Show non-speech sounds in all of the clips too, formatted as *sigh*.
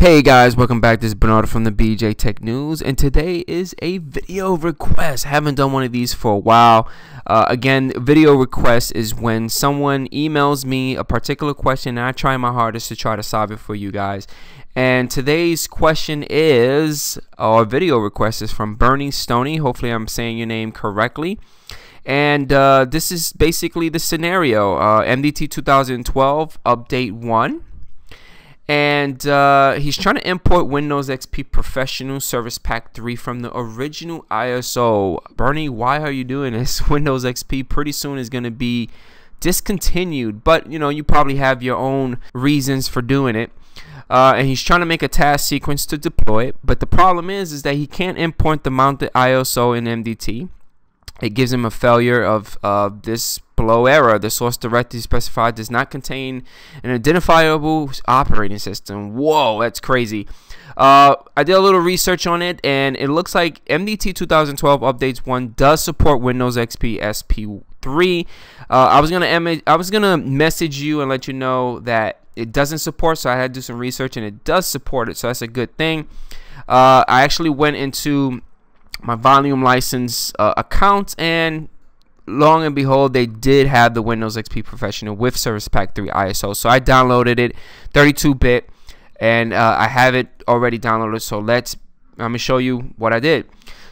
Hey guys, welcome back. This is Bernardo from the BJ Tech News, and today is a video request. haven't done one of these for a while. Uh, again, video request is when someone emails me a particular question, and I try my hardest to try to solve it for you guys. And today's question is, or video request is from Berni Stoney. Hopefully, I'm saying your name correctly. And uh, this is basically the scenario uh, MDT 2012 Update 1 and uh, he's trying to import Windows XP Professional Service Pack 3 from the original ISO. Berni, why are you doing this? *laughs* Windows XP pretty soon is going to be discontinued, but you know you probably have your own reasons for doing it. Uh, and he's trying to make a task sequence to deploy it, but the problem is is that he can't import the mounted ISO in MDT. It gives him a failure of uh, this below error. The source directory specified does not contain an identifiable operating system. Whoa, that's crazy. Uh, I did a little research on it, and it looks like MDT 2012 Updates 1 does support Windows XP SP3. Uh, I was gonna I was gonna message you and let you know that it doesn't support, so I had to do some research, and it does support it, so that's a good thing. Uh, I actually went into my volume license uh, account and long and behold, they did have the Windows XP Professional with Service Pack 3 ISO. So I downloaded it, 32-bit, and uh, I have it already downloaded. So let's, I'm gonna show you what I did.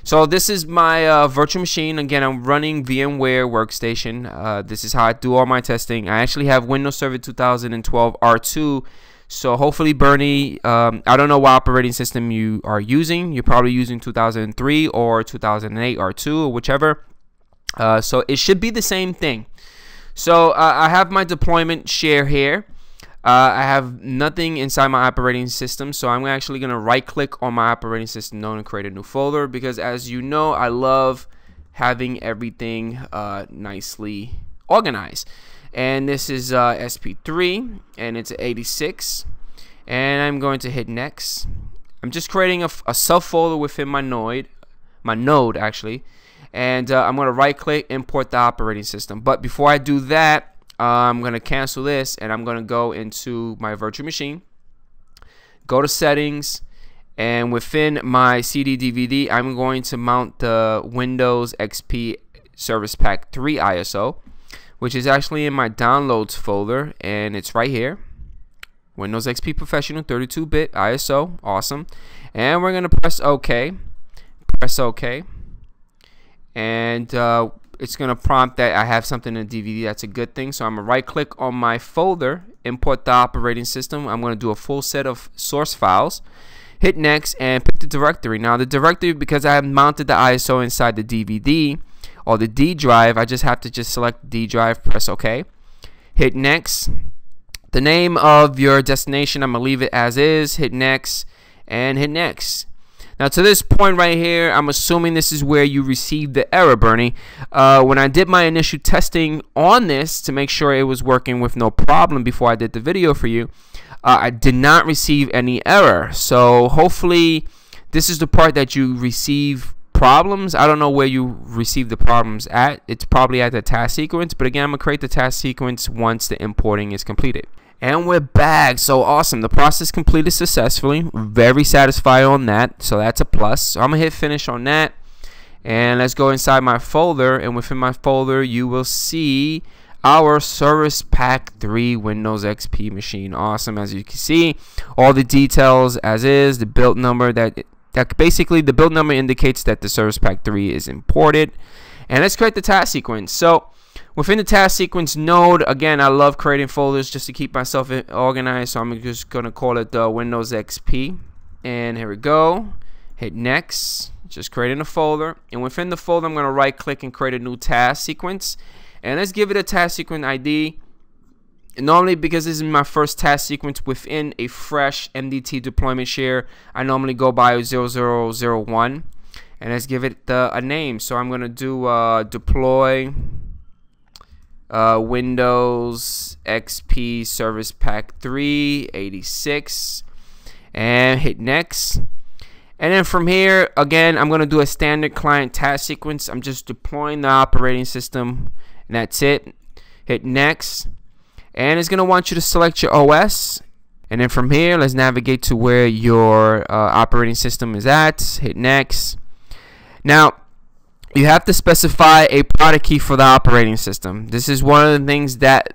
So this is my uh, virtual machine. Again, I'm running VMware Workstation. Uh, this is how I do all my testing. I actually have Windows Server 2012 R2. So hopefully, Berni, um, I don't know what operating system you are using. You're probably using 2003 or 2008 R2 or whichever. Uh, so it should be the same thing. So uh, I have my deployment share here. Uh, I have nothing inside my operating system, so I'm actually going to right click on my operating system node and create a new folder because as you know, I love having everything uh, nicely organized. And this is uh, SP3 and it's 86 and I'm going to hit next. I'm just creating a, a subfolder within my node, my node actually, and uh, I'm going to right click import the operating system. But before I do that uh, I'm going to cancel this and I'm going to go into my virtual machine go to settings and within my CD DVD I'm going to mount the Windows XP Service Pack 3 ISO which is actually in my downloads folder and it's right here Windows XP Professional 32-bit ISO awesome and we're gonna press OK press OK and uh, it's to prompt that I have something in DVD. That's a good thing. So I'm to right click on my folder, import the operating system. I'm to do a full set of source files. Hit next and pick the directory. Now the directory, because I have mounted the ISO inside the DVD or the D drive, I just have to just select D drive, press OK. Hit next. The name of your destination, I'm going to leave it as is. Hit next and hit next. Now to this point right here, I'm assuming this is where you received the error, Berni. Uh, when I did my initial testing on this to make sure it was working with no problem before I did the video for you, uh, I did not receive any error. So hopefully this is the part that you receive problems. I don't know where you receive the problems at. It's probably at the task sequence, but again, I'm going to create the task sequence once the importing is completed. And we're back. So awesome. The process completed successfully. Very satisfied on that. So that's a plus. So I'm going to hit finish on that. And let's go inside my folder. And within my folder, you will see our Service Pack 3 Windows XP machine. Awesome. As you can see, all the details as is. The build number that, that basically the build number indicates that the Service Pack 3 is imported. And let's create the task sequence. So Within the task sequence node, again, I love creating folders just to keep myself organized. So I'm just going to call it the Windows XP. And here we go. Hit next. Just creating a folder. And within the folder, I'm going to right click and create a new task sequence. And let's give it a task sequence ID. Normally, because this is my first task sequence within a fresh MDT deployment share, I normally go by 0001. And let's give it the, a name. So I'm going to do uh, deploy uh, Windows XP Service Pack 3 86 and hit next. And then from here again I'm gonna do a standard client task sequence. I'm just deploying the operating system. And that's it. Hit next and it's gonna want you to select your OS And then from here, let's navigate to where your uh, operating system is at. Hit next. Now, you have to specify a product key for the operating system. This is one of the things that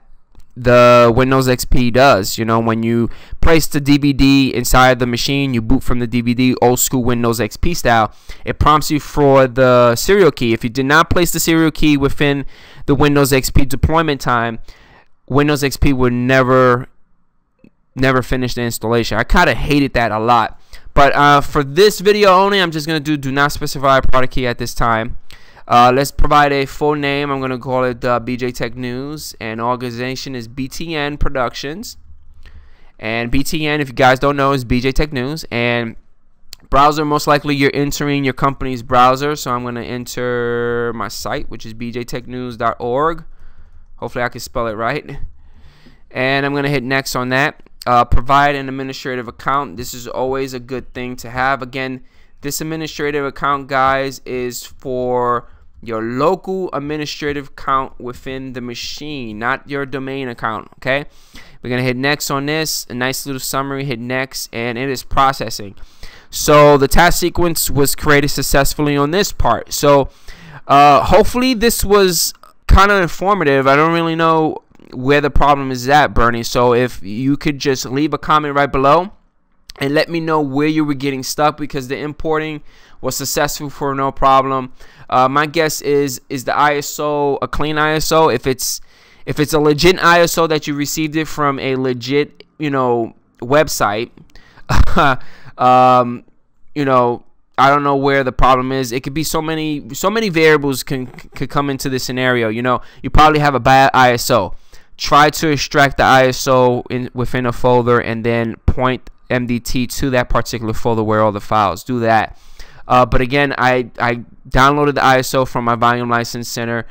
the Windows XP does. You know, when you place the DVD inside the machine, you boot from the DVD old school Windows XP style, it prompts you for the serial key. If you did not place the serial key within the Windows XP deployment time, Windows XP would never never finish the installation. I kind of hated that a lot. But uh, for this video only, I'm just going to do do not specify product key at this time. Uh, let's provide a full name. I'm going to call it uh, BJ Tech News, and organization is BTN Productions. And BTN, if you guys don't know, is BJ Tech News. And browser, most likely you're entering your company's browser. So I'm going to enter my site, which is bjtechnews.org. Hopefully I can spell it right. And I'm going to hit next on that. Uh, provide an administrative account. This is always a good thing to have. Again, this administrative account, guys, is for your local administrative account within the machine, not your domain account. Okay, we're gonna hit next on this. A nice little summary. Hit next, and it is processing. So the task sequence was created successfully on this part. So uh, hopefully this was kind of informative. I don't really know where the problem is at, Berni. So if you could just leave a comment right below and let me know where you were getting stuck because the importing was successful for no problem. Uh, my guess is is the ISO a clean ISO? If it's if it's a legit ISO that you received it from a legit you know website, *laughs* um, you know I don't know where the problem is. It could be so many so many variables can could come into the scenario. You know, you probably have a bad ISO try to extract the ISO in within a folder and then point MDT to that particular folder where all the files. Do that. Uh, but again, I, I downloaded the ISO from my volume license center,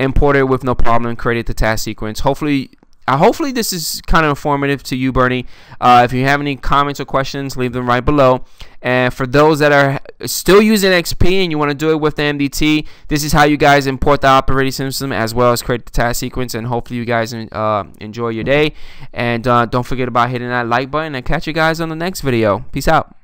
imported it with no problem, created the task sequence. Hopefully, uh, hopefully this is kind of informative to you, Berni. Uh, if you have any comments or questions, leave them right below. And for those that are still using XP and you want to do it with the MDT, this is how you guys import the operating system as well as create the task sequence. And hopefully you guys uh, enjoy your day. And uh, don't forget about hitting that like button and catch you guys on the next video. Peace out.